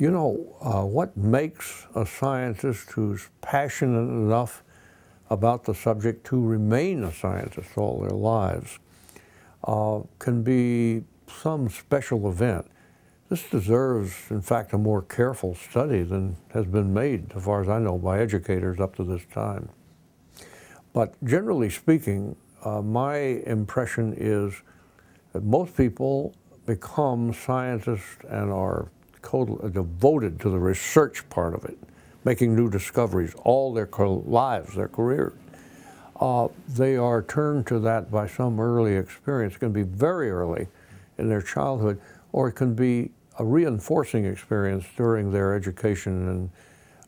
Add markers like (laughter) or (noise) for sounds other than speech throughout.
you know, uh, what makes a scientist who's passionate enough about the subject to remain a scientist all their lives uh, can be some special event. This deserves, in fact, a more careful study than has been made, as far as I know, by educators up to this time. But generally speaking, uh, my impression is that most people become scientists and are devoted to the research part of it, making new discoveries all their lives, their careers. Uh, they are turned to that by some early experience. It can be very early in their childhood, or it can be a reinforcing experience during their education in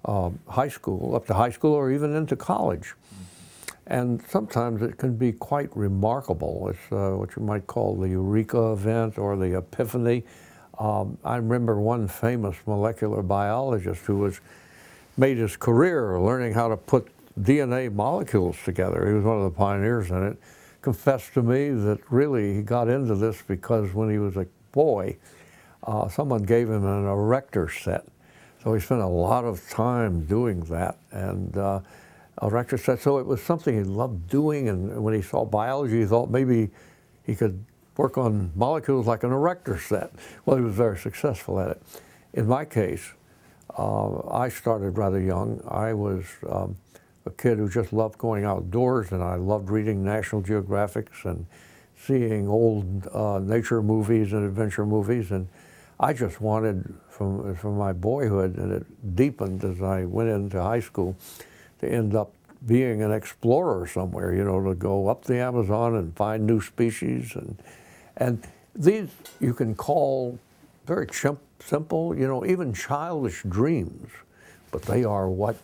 uh, high school, up to high school, or even into college. And sometimes it can be quite remarkable. It's uh, what you might call the eureka event or the epiphany. Um, I remember one famous molecular biologist who was made his career learning how to put DNA molecules together. He was one of the pioneers in it. Confessed to me that really he got into this because when he was a boy, uh, someone gave him an erector set. So he spent a lot of time doing that. And uh, erector set, so it was something he loved doing. And when he saw biology, he thought maybe he could work on molecules like an erector set. Well, he was very successful at it. In my case, uh, I started rather young. I was um, a kid who just loved going outdoors, and I loved reading National Geographics and seeing old uh, nature movies and adventure movies. And I just wanted, from, from my boyhood, and it deepened as I went into high school, to end up being an explorer somewhere, you know, to go up the Amazon and find new species. And, and these you can call very simple, you know, even childish dreams, but they are what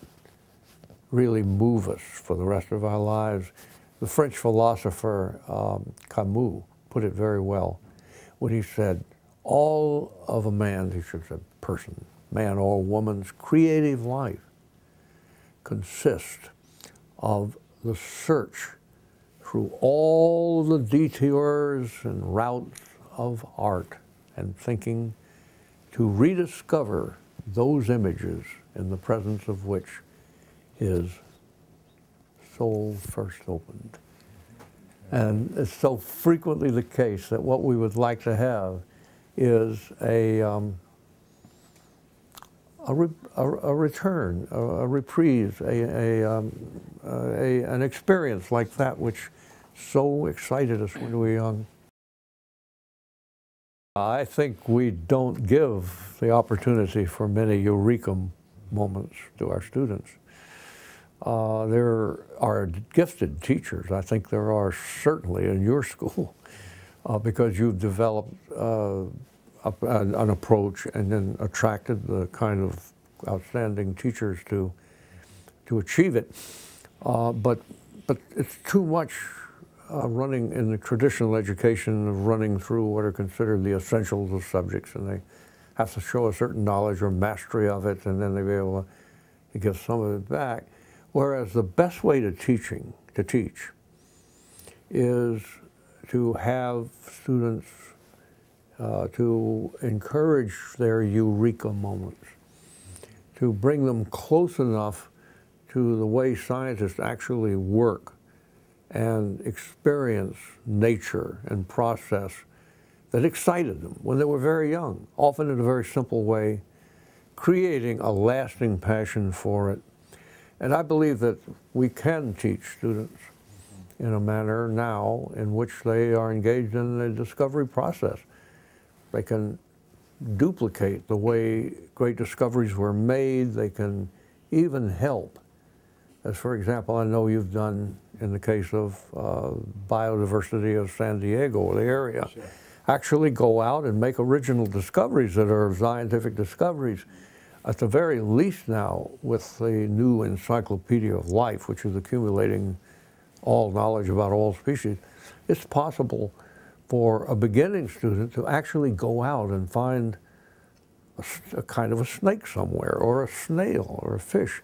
really move us for the rest of our lives. The French philosopher um, Camus put it very well when he said, all of a man, he should say person, man or woman's creative life consists of the search through all the detours and routes of art and thinking to rediscover those images in the presence of which his soul first opened. And it's so frequently the case that what we would like to have is a, um, a, re a, a, return, a, a reprise, a, um, an experience like that which so excited us when we were young. I think we don't give the opportunity for many eureka moments to our students. Uh, there are gifted teachers. I think there are certainly in your (laughs) school uh, because you've developed uh, a, an approach and then attracted the kind of outstanding teachers to to achieve it. Uh, but but it's too much uh, running in the traditional education of running through what are considered the essentials of subjects, and they have to show a certain knowledge or mastery of it, and then they be able to, give some of it back. Whereas the best way to teaching, to teach, is to have students uh, to encourage their eureka moments, to bring them close enough to the way scientists actually work and experience nature and process that excited them when they were very young, often in a very simple way, creating a lasting passion for it and I believe that we can teach students in a manner now in which they are engaged in the discovery process. They can duplicate the way great discoveries were made. They can even help. As for example, I know you've done in the case of uh, biodiversity of San Diego or the area, sure. actually go out and make original discoveries that are scientific discoveries at the very least now, with the new Encyclopedia of Life, which is accumulating all knowledge about all species, it's possible for a beginning student to actually go out and find a, a, kind of a snake somewhere, or a snail, or a fish,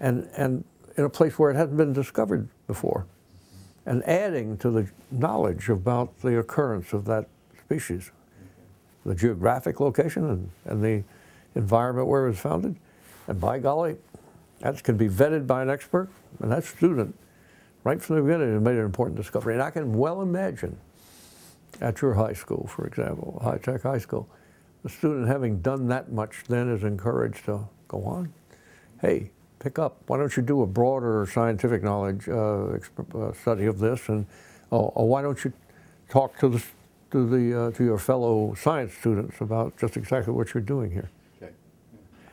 and, and in a place where it hadn't been discovered before, and adding to the knowledge about the occurrence of that species, the geographic location and, and the environment where it was founded. And by golly, that can be vetted by an expert, and that student, right from the beginning, has made an important discovery. And I can well imagine at your high school, for example, high tech high school, the student having done that much then is encouraged to go on. Hey, pick up. Why don't you do a broader scientific knowledge uh, uh, study of this? And or, or, why don't you talk to the to the uh, to your fellow science students about just exactly what you're doing here? Okay. okay.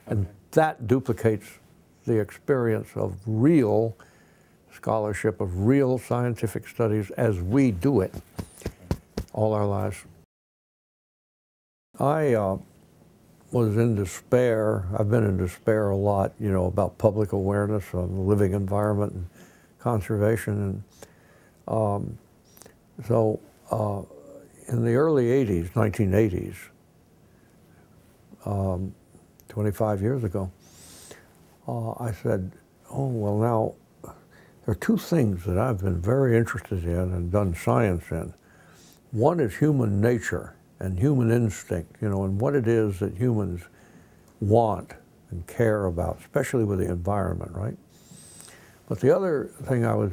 And that duplicates the experience of real scholarship, of real scientific studies as we do it all our lives. I uh, was in despair. I've been in despair a lot, you know, about public awareness of the living environment and conservation. And um, so uh, in the early 80s, 1980s, um, 25 years ago, uh, I said, oh, well, now, there are two things that I've been very interested in and done science in. One is human nature and human instinct, you know, and what it is that humans want and care about, especially with the environment, right? But the other thing I was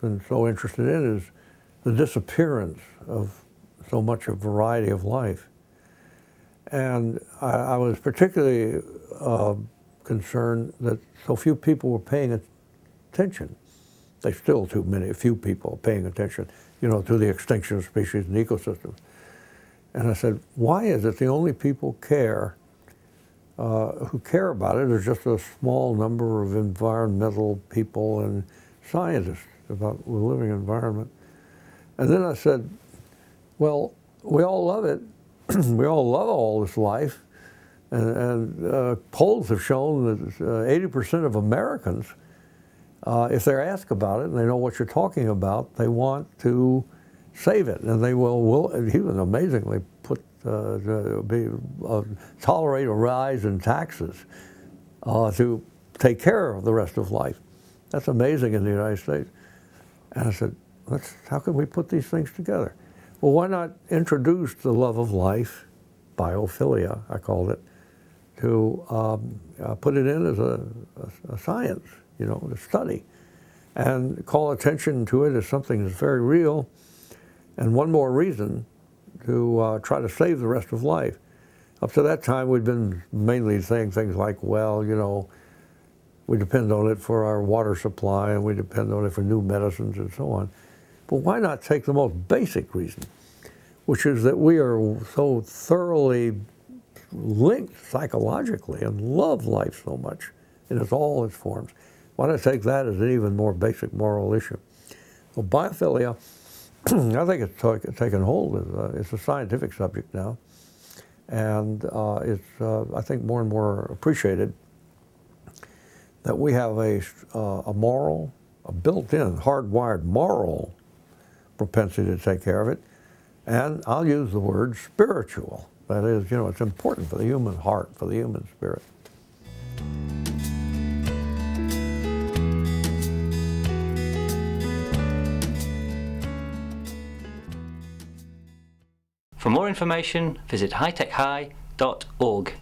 been so interested in is the disappearance of so much of variety of life. And I, I was particularly uh, concerned that so few people were paying attention. There's still too many, few people paying attention, you know, to the extinction of species and ecosystems. And I said, why is it the only people care uh, who care about it are just a small number of environmental people and scientists about the living environment? And then I said, well, we all love it. (clears throat) we all love all this life. And, and uh, polls have shown that 80% uh, of Americans, uh, if they're asked about it and they know what you're talking about, they want to save it, and they will, will even amazingly put uh, be, uh, tolerate a rise in taxes uh, to take care of the rest of life. That's amazing in the United States. And I said, Let's, how can we put these things together? Well, why not introduce the love of life, biophilia, I called it, to um, uh, put it in as a, a, a science, you know, a study, and call attention to it as something that's very real and one more reason to uh, try to save the rest of life. Up to that time, we'd been mainly saying things like, well, you know, we depend on it for our water supply and we depend on it for new medicines and so on. But why not take the most basic reason, which is that we are so thoroughly linked psychologically and love life so much in its all its forms. Why not take that as an even more basic moral issue? Well, biophilia (clears throat) I think it's taken hold. It's a scientific subject now, and uh, it's uh, I think more and more appreciated that we have a, uh, a moral, a built-in, hardwired moral propensity to take care of it, and I'll use the word spiritual. That is, you know, it's important for the human heart, for the human spirit. For more information, visit hightechhigh.org.